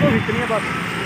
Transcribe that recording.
तो इतनी बात